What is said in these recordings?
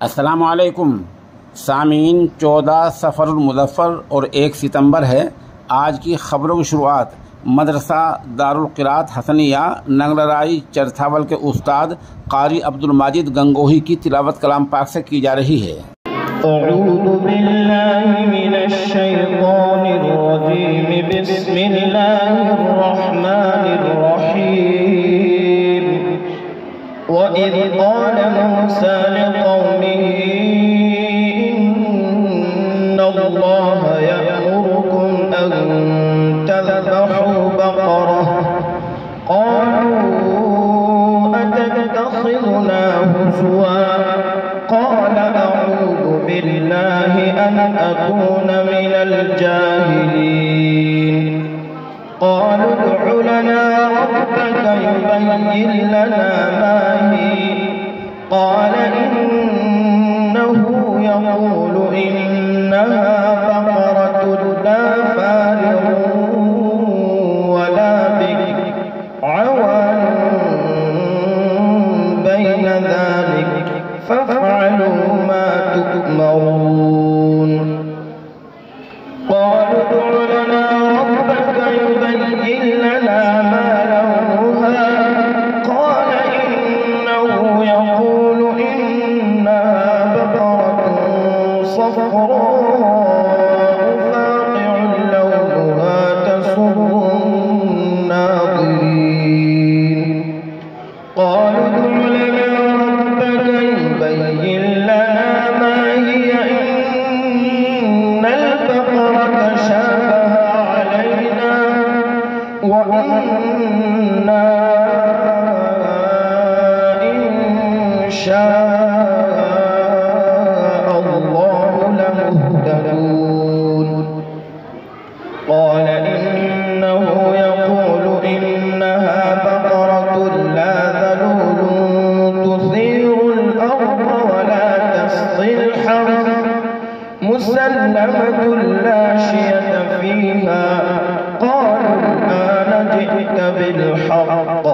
असलकुम सामीन, चौदह सफ़रमज़फ़र और एक सितंबर है। आज की ख़बरों की शुरुआत मदरसा दारुलक़रात हसनिया नंगलराई चरथावल के उस्ताद कारी अब्दुल माजिद गंगोही की तिलावत कलाम पाक से की जा रही है। बिस्मिल्लाहिर्रहमानिर्रहीम يأمركم أن تذبحوا بقرة. قالوا أتتخذنا هزوا؟ قال أعوذ بالله أن أكون من الجاهلين. قالوا ادع لنا ربك يبين لنا ما هي. قال إنه يقول إنها فافعلوا ما تؤمرون. وإنا إن شاء الله لمهتدون. قال إنه يقول إنها بقرة لا ذلول تثير الأرض ولا تسقي الحرث. مسلمة بالحق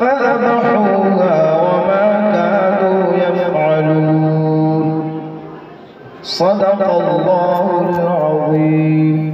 فذبحوها وما كانوا يفعلون. صدق الله العظيم.